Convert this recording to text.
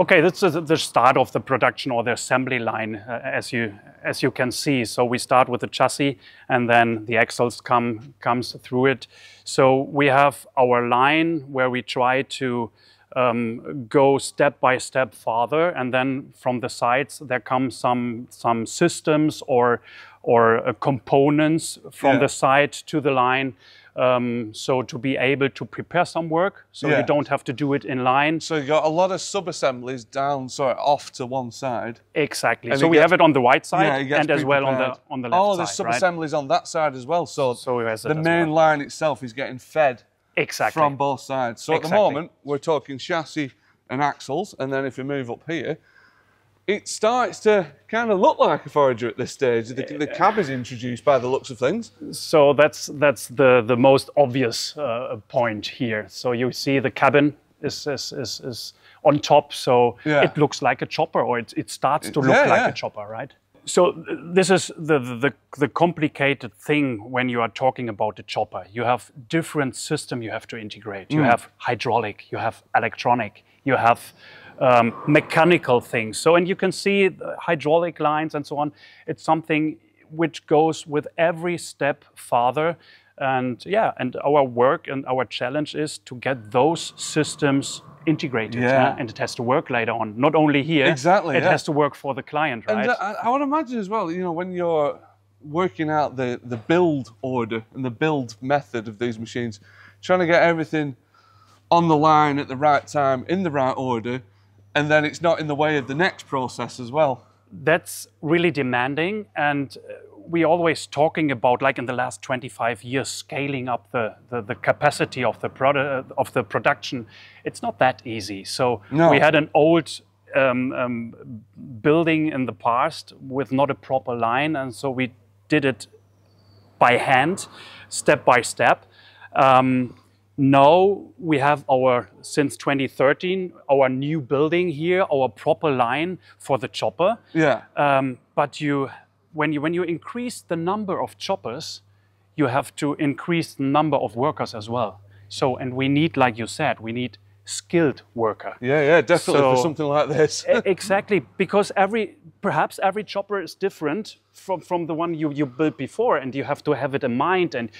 Okay, this is the start of the production or the assembly line, uh, as you as you can see. So we start with the chassis, and then the axles come comes through it. So we have our line where we try to um, go step by step farther, and then from the sides there come some some systems or or uh, components from Yeah. the side to the line. Um, so to be able to prepare some work, so Yeah. you don't have to do it in line. So you got a lot of sub-assemblies down, sorry, off to one side. Exactly. And so we gets- have it on the right side Yeah, and as well on the on the left Oh, there's sub-assemblies on that side as well. So, So it has it the main well. line itself is getting fed Exactly. from both sides. So at the moment, we're talking chassis and axles, and then if we move up here, it starts to kind of look like a Forager at this stage. The, the cab is introduced by the looks of things. so that's that's the the most obvious uh, point here. So you see the cabin is is is, is on top, so Yeah. it looks like a chopper, or it, it starts to look Yeah, like yeah. a chopper, right? So this is the, the the complicated thing when you are talking about the chopper. You have different system you have to integrate. Mm. You have hydraulic, you have electronic, you have um, mechanical things. So and you can see the hydraulic lines and so on. It's something which goes with every step farther. And yeah, and our work and our challenge is to get those systems integrated. Yeah. And it has to work later on. Not only here, Exactly, it yeah. has to work for the client, right? And uh, I, I would imagine as well, you know, when you're working out the, the build order and the build method of these machines, trying to get everything on the line at the right time, in the right order, and then it's not in the way of the next process as well. that's really demanding and uh, we always talking about like in the last 25 years scaling up the, the, the capacity of the product of the production it's not that easy so No. we had an old um, um, building in the past with not a proper line and so we did it by hand step by step um, now we have our since 2013 our new building here our proper line for the chopper Yeah. um, but you, when you when you increase the number of choppers, you have to increase the number of workers as well. So, and we need, like you said, we need skilled worker. Yeah, yeah, definitely for something like this. Exactly, because every perhaps every chopper is different from from the one you you built before, and you have to have it in mind. And